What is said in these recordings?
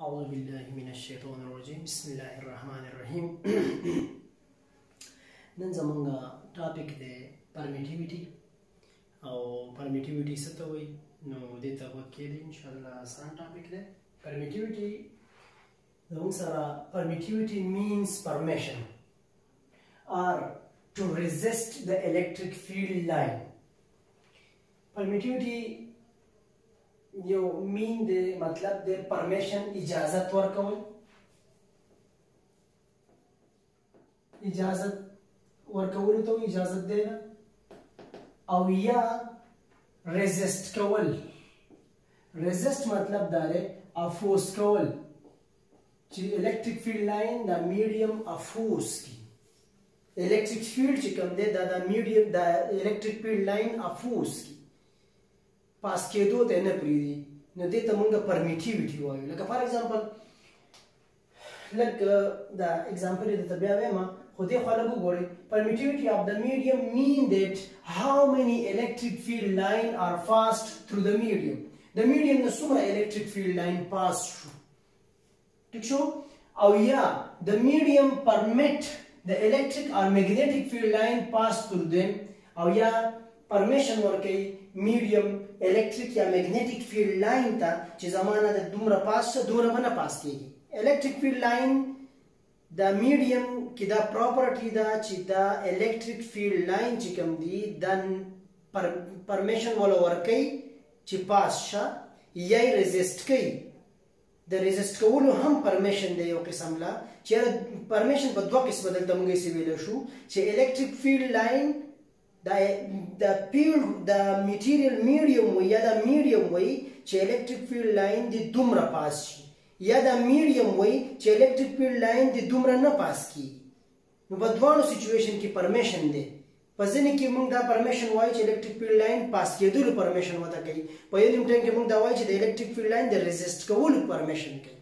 اعوذ بالله من الشیطان الرجیم بسم الله الرحمن الرحیم نن زمونږ ټاپک دی پرمیټیویټي او پرمیټیویټي څه ته وایي نو دې ته غوږ کېږدئ انشاءالله اسان ټاپک دی پرمیټیویټي زمونږ سره پرمیټیویټي مینز پرمیشن آر to resist the electric field line پرمیټیوټی یو مین دی مطلب دی پرمیشن اجازت ورکول اجازت ورکول ته اجازت دی او یا ریزیست کول ریزیست مطلب دا دی افوس کول چې الکتریک فیلډ لاین دا میډیم افوس کی الکتریک فیلډ چې کوم دی دا د میډیم د الکتریک فیلډ لاین اف فورس کی پاس کېدو ته نه پریدي نو دې ته مونږ پرمیټیویټي وایو لکه فار ایگزامپل لګ دا ایگزامپل دې ته بیا وایم خو دې خو لګ وګورئ پرمیټیویټي اف د میډیم مین دیټ هاو مینی الکتریک فیلډ لاین آر فاست تھرو د میډیم د میډیم نه څومره الکتریک فیلډ لاین پاس شو ټیک شو او یا د میډیم پرمیټ د الکتریک او میګنیټیک فیلډ لاین پاس تر دیم او یا پرمیشن ورکړي میډیم الکتریک یا میګنیټیک فیلډ لاین ته چې زمانه د دومره پاس شه دوره باندې پاس کیږي الکتریک فیلډ لاین دا میډیم کې دا پراپرټي دا چې دا الکتریک فیلډ لاین چې کوم دی دا پر پرمیشن ولا ورکي چې پاس شه یا ریزیست کوي د ریزسټ کولو هم پرمیشن دی یو قسم لا چیرې پرمیشن په دوه قسمه دلته موږ یې ویل شو چې الکتریک فیلډ لاین دا د پیل د میټیریل میډیم وي یا د میډیم وي چې الکتریک فیلډ لاین دی دومره پاس شي یا د میډیم وي چې الکتریک فیلډ لاین دی دومره نه پاس کیږي نو په دواړو سچویشن کې پرمیشن دی په ځینې کې موږ دا پرمیشن وایو چې الکتریک فیلډ لاین پاس کېدلو پرمیشن وته کوي په یو نیم ټایم کې موږ دا وایو چې د الکتریک فیلډ لاین د ریزیسټ کولو پرمیشن کوي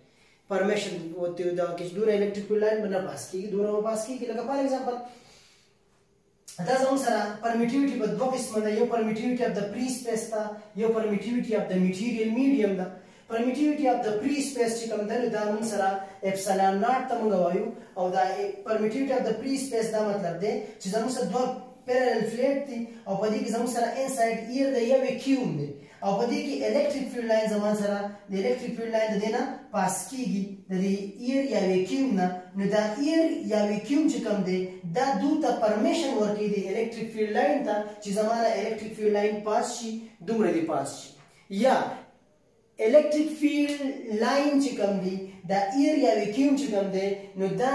پرمیشن وته دا کې چې دونه الکتریک فیلډ لاین به نه پاس کېږي دونه به پاس کېږي لکه فار ایگزامپل دا زموږ سره پرمیټیویټي په دوه قسمه ده یو پرمیټیویټي اف د پری سپیس ده یو پرمیټیویټي اف د میټیریل میډیم ده پرمیټیویټي اف د پری سپیس چې کوم ده دا موږ سره اپسلان ناټ ته موږ وایو او دا پرمیټیویټي اف د پری سپیس دا مطلب دی چې زموږ سره دوه پیرل فلیټ دي او په دې کې زموږ سره انسایډ ایر دی یو ویکیوم دی او په دې کې الکتریک فیلډ لاین زمان سره د الکتریک فیلډ لاین د دې نه پاس کیږي د دې ایر یا ویکیوم نه نو دا ایر یا ویکیوم چې کوم دی دا دوی ته پرمیشن ورکوي د الکتریک فیلډ لاین ته چې زمانه الکتریک فیلډ لاین پاس شي دومره دې پاس شي یا الکتریک فیلډ لاین چې کوم دی دا ایر یا ویکیوم چې کوم دی نو دا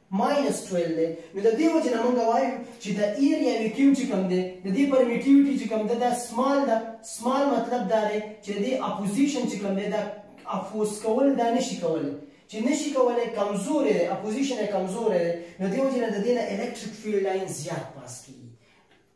ماینس ټویل دی نو د دې وجه نه موږ وایو چې د ایریا وی کیو چې کوم دی د دې پرمیټیویټي چې کوم ده دا سمال ده سمال مطلب دا دی چې د دې اپوزیشن چې کوم دی دا افوس کول دا نشي کولی چې نشي کولای کمزور دی اپوزیشن یې کمزور دی نو دې وجه نه د دې نه الکتریک فیلډ لاین زیات پاس کیږي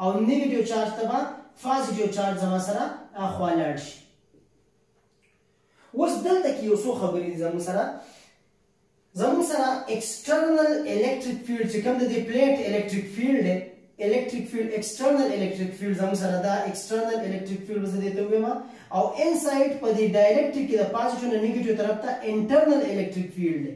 او نيګټيو چارج ته به فازيټيو چارج زما سره اخوا لاړ شي اوس دلته کې یو څو خبرې دي زموږ سره زموږ سره ایکسټرنل الکتریک فیلډ چې کوم د دې پلیټ الکتریک فیلډ دی الکتریک فیلډ ایکسټرنل الکتریک فیلډ زموږ سره دا ایکسټرنل الکتریک فیلډ زه دې ته وایم او انساید په دې ډایلکټریک کې د پازیټیو نه نیګیټیو طرف ته انټرنل الکتریک فیلډ دی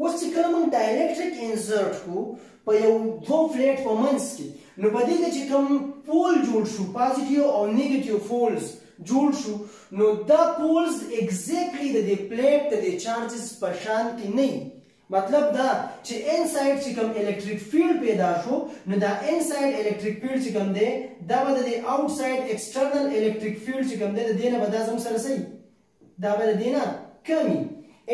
اوس چې کله موږ ډایلکټریک انزرټ کو په یو دوه فلیټ په منځ کې نو په دې کې چې کوم پول جوړ شو پازیټیو او نیګیټیو پولز جوړ شو نو دا پولز ایگزیکټلی د دې پلیټ د دې چارجز په شان کې نه مطلب دا چې انساید چې کوم الکتریک فیلډ پیدا شو نو دا انساید الکتریک فیلډ چې کوم دی دا به د اوټساید ایکسټرنل الکتریک فیلډ چې کوم دی د دې نه به دا زم سره صحیح دا به د دې نه کم وي.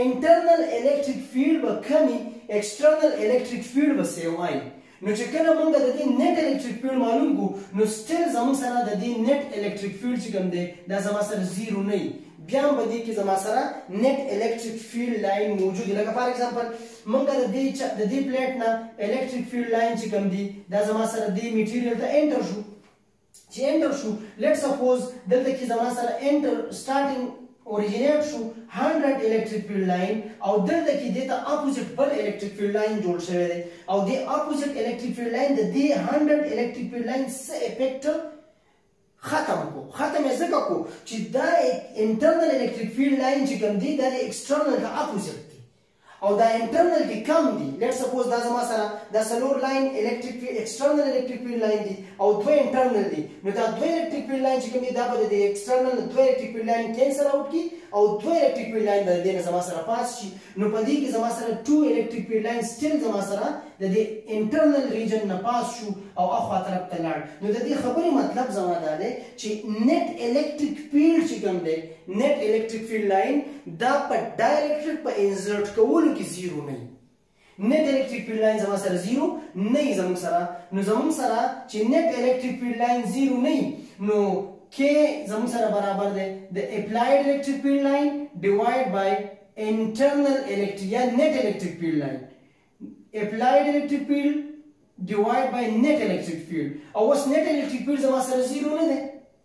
انټرنل الکتریک فیلډ به کم وي، اکسټرنل الکتریک فیلډ به سیوا وي. نو چې کله موږ د دې نېټ الکتریک فیلډ معلوم کړو، نو سټیل زموږ سره د دې نېټ الکتریک فیلډ چې کوم دی، دا زما سره زیرو نه وي. بیا هم په دې کې زما سره نېټ الکتریک فیلډ لاین موجود وي. لکه فار اګزامپل موږ د دې د دې پلیټ نه الکتریک فیلډ لاین چې کوم دی، دا زما سره دې میټیریل ته انټر شو. چې انټر شو لیټ سپوز دلته کې زما سره انټر سټارټینګ اوریجینیټ شو 100 الکتریک فیلډ لاین او دلته کې دته اپوزیټ بل الکتریک فیلډ لاین جوړ شوی دی او د اپوزیټ الکتریک فیلډ لاین د دې 100 الکتریک فیلډ لاین څه افیکټ ختم کو ختم یې ځکه کو چې دا انټرنل الکتریک فیلډ لاین چې کوم دی دا د ایکسټرنل د اپوزیټ دی او دا انټرنل کې کم دي لیټ سپوز دا زما سره دا څلور لاین الکتریک فیلډ ایکسټرنل الکتریک فیلډ لاین دي او دوه انټرنل دي نو دا دوه الکتریک فیلډ لاین چې کوم دي دا به د ایکسټرنل دوه الکتریک فیلډ لاین کینسل اوټ کی او دوه الکتریک فیلډ لاین به د دې زما سره پاس شي نو په دې کې زما سره ټو الکتریک فیلډ لاین سټیل زما سره د دې انټرنل ریجن نه پاس شو او اخوا طرف ته لاړ نو د دې خبرې مطلب زما دا دی چې نت الکتریک فیلډ چې کوم دی نېټ الکتریک فیلډ لاین دا په ډایلکټریک په انزرټ کولو کې زیرو نه وي نت الکتریک فیلډ لاین زموږ سره زیرو نه وي زموږ سره نو زموږ سره چې نت الکتریک فیلډ لاین زیرو نه وي نو کې زموږ سره برابر دی د اپلایډ الکتریک فیلډ لاین ډیوایډ بای انټرنل الکتریک یا نت الکتریک فیلډ لاین اپلایډ الکتریک فیلډ ډیوایډ بای نت الکتریک فیلډ او اوس نت الکتریک فیلډ زموږ سره زیرو نه دی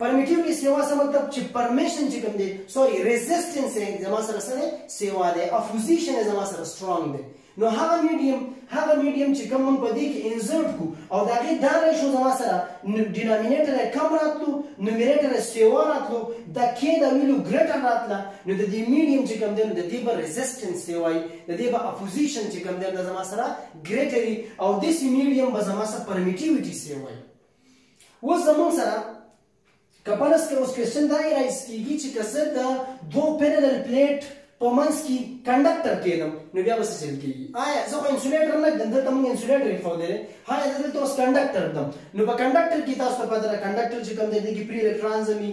پرمیټیو کې سیوا څه مطلب چې پرمیشن چې کوم دی سوري ریزیسټنس یې زما سره سره سیوا دی افوزیشن یې زما سره سترونګ دی نو هغه میډیم هغه میډیم چې کوم مونږ په دې کې انزرټ کو او دا غي دا ریشو زما سره ډینامینیټر یې کم راتلو نومیریټر یې سیوا راتلو دا کې دا ویلو ګریټر راتله نو د دې میډیم چې کوم دی د دې په ریزیسټنس سیوای د دې په افوزیشن چې کوم دی دا زما سره ګریټری او دې میډیم به زما سره پرمیټیویټي سیوای اوس زمونږ سره که پرس که اوس کوېسچن دا رایز کېږي چې که زه د دوو پیرلل پلیټ په منځ کې کنډکټر کېدم نو بیا به څه چل کېږي آیا زه خو انسولیټر نه ږدم دلته موږ انسولیټر ایښودی دی آیا زه دلته اوس کنډکټر ږدم نو په کنډکټر کې تاسو ته پته ده کنډکټر چې کوم دی دې کې پري الکټرانز وي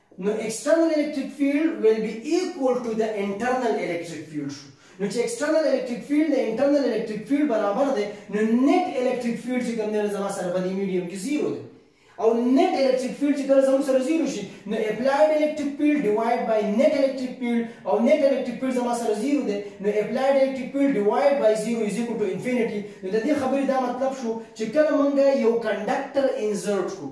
نو ايکسټرنل الکتريک فيلډ ويل بي ايکول ټو د انټرنل الکتريک فيلډ شو نو چې ایکسټرنل الکتریک فیلډ د انټرنل الکتریک فیلډ برابر دی نو نت الکتریک فیلډ چې کوم دی زما سره په دې میډیم کې زیرو دی او نت الکتریک فیلډ چې کله زموږ سره زیرو شي نو اپلایډ الکتریک فیلډ ډیوایډ بای نت الکتریک فیلډ او نت الکتریک فیلډ زما سره زیرو دی نو اپلایډ الکتریک فیلډ ډیوایډ بای زیرو از ایکوال ټو انفینټی نو د دې خبرې دا مطلب شو چې کله مونږ یو کنډکټر انزرټ کو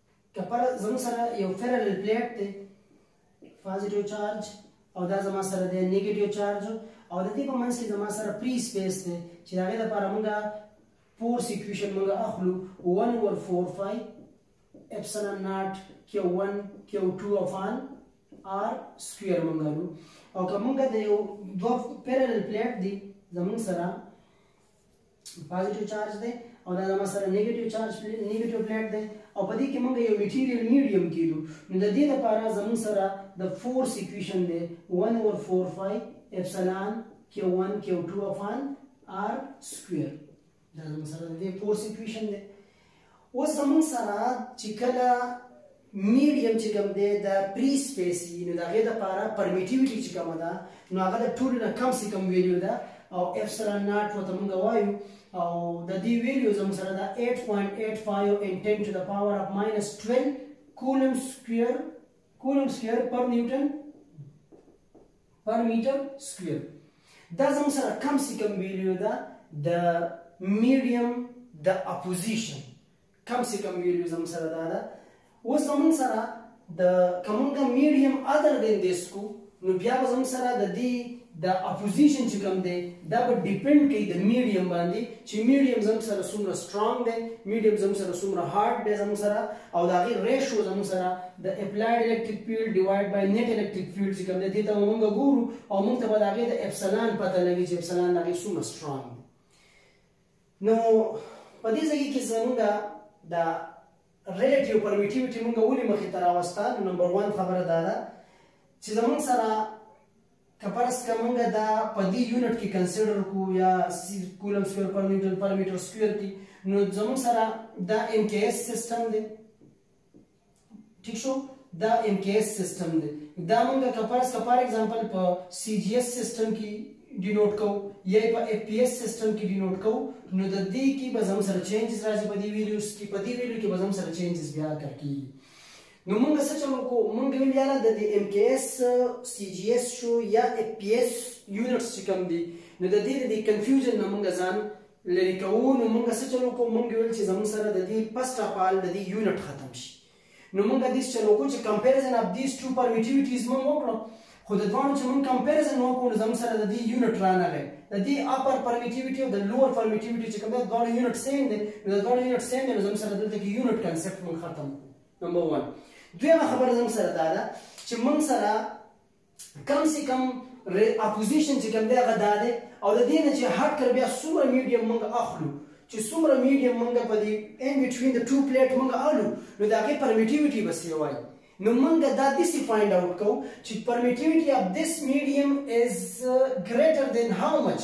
کپر زموږ سره یو پیرالل پلیټ دی پازیټیو چارج او دا زما سره دی نیگیټیو چارج او د دې په منځ کې زما سره پری سپیس دی چې هغه لپاره موږ فورس ایکویشن موږ اخلو 1 اوور 4 5 اپسلون ناټ کیو 1 کیو 2 افان آر سکویر موږ لرو او که موږ د یو دوه پیرالل پلیټ دی زموږ سره پازیټیو چارج دی او دا زما سره نیگیټیو چارج نیگیټیو پلیټ دی او په دې کې موږ یو میټیریل میډیم کېدو نو د دې لپاره زموږ سره د فورس ایکویشن دی 1 اوور 4 فای اپسلان کیو 1 کیو 2 افان آر سکویر دا زموږ سره د فورس ایکویشن دی اوس زمونږ سره چې کله میډیم چې کوم دی د پری سپیس وي نو د هغې دپاره پرمیټیویټي چې کومه ده نو هغه د ټولو نه کم سي کم ویلیو ده او اپسلان ناټ ورته مونږ وایو او د دې ویلیو زموږ سره ده 8.85 ان 10 ټو د پاور اف ماینس 12 کولم سکویر کولم سکویر پر نیوټن پر میټر سکوير دا زموږ سره کم سي کم ویلیو ده د میډیم د اپوزیشن کم سي کم ویلیو زموږ سره دا ده اوس زموږ سره د کومګه میډیم اذر دین دیس کو نو بیا به زموږ سره د دې د اپوزیشن چې کوم دی دا به ډیپند کوي د میډیم باندې چې میډیم زموږ سره څومره سترونګ دی میډیم زموږ سره څومره هارډ دی زموږ سره او د هغې ریشو زموږ سره د اپلایډ الکتریک فیلډ ډیوایډ بای نیټ الکتریک فیلډ چې کوم دی دې ته به موږ ګورو او موږ ته به د هغې د اپسلان پته لګي چې اپسلان د هغې څومره سټرانګ دی نو په دې ځای کې زموږ د ریلیټیو پرمیټیوټي موږ ولې مخې ته راوسته نو نمبر 1 خبره دا ده چې زموږ سره که فرض که موږ دا په دې یونټ کې کنسیډر کو یا کولم سکویر پر نیوټن پر میټر سکویر کې نو زموږ سره دا ایم کې ایس سیستم دی ٹھیک شو دا ایم کې ایس سیستم دی دا موږ که فرض که فار ایگزامپل په سی جی ایس سیستم کې ډینوټ کو یا په اف پی ایس سیستم کې ډینوټ کو نو د دې کې به زموږ سره چینجز راځي په دې ویلیوز کې په دې ویلیو کې به زموږ سره چینجز بیا کړ کیږي نو مونږ څه چل وکړو مونږ ویل یاره د دې ایم کې ایس سی جی ایس شو یا اف پی ایس یونټس چې کوم دي نو د دې د دې کنفیوژن نه مونږ ځان لري کوو نو مونږ څه چل وکړو مونږ ویل چې زموږ سره د دې فرست اف آل د دې یونټ ختم شي نو مونږ د دې چل وکړو چې کمپیریزن اف دیز ټو پرمیټیویټیز مونږ وکړو خو د دوانو چې مونږ کمپیریزن وکړو نو زموږ سره د دې یونټ رانغی د دې اپر پرمیټیویټي او د لوور پرمیټیویټي چې کوم د دوانو یونټ سیم دی نو د دوانو یونټ سیم دی نو زموږ سره دلته کې یونټ کنسپټ مونږ ختم کړو نمبر 1 دویمه خبره زموږ سره دا ده چې موږ سره کم سي کم اپوزیشن چې کوم دی هغه دا دی او د دې نه چې هر کر بیا څومره میډیم موږ اخلو چې څومره میډیم موږ په دې ان بټوین د ټو پلیټ موږ اخلو نو د هغې پرمیټیویټي به څه وایي نو موږ دا داسې فایند آوټ کوو چې پرمیټیویټي اف دیس میډیم از ګریټر دین هاو مچ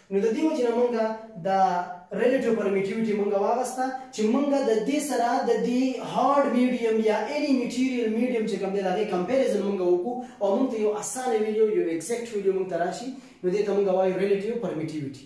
نو د دې وجې نه مونږ دا ریلیټیو پرمیټیویټي مونږ واغسته چې مونږ د دې سره د دې هارډ میډیم یا اني میټیریل میډیم چې کوم دی د هغې کمپیریزن مونږ وکړو او مونږ ته یو اسانه ویډیو یو ایکزیکټ ویډیو مونږ ته راشي نو دې ته مونږ وایو ریلیټیو پرمیټیویټي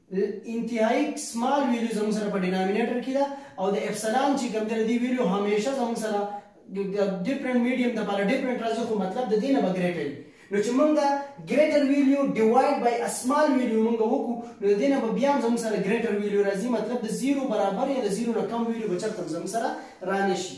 انتهایی سمال ویلیو زموږ سره په ډینامینیټر کې ده او د اپسلان چې کوم دی دی ویلیو همیشه زموږ سره ډیفرنٹ میډیم د لپاره ډیفرنٹ راځي خو مطلب د دینه به ګریټر نو چې موږ ګریټر ویلیو ډیوایډ بای اسمال ویلیو موږ وکړو نو د دینه به بیا موږ سره ګریټر ویلیو راځي مطلب د زیرو برابر یا د زیرو نه کم ویلیو به چرته موږ سره رانشي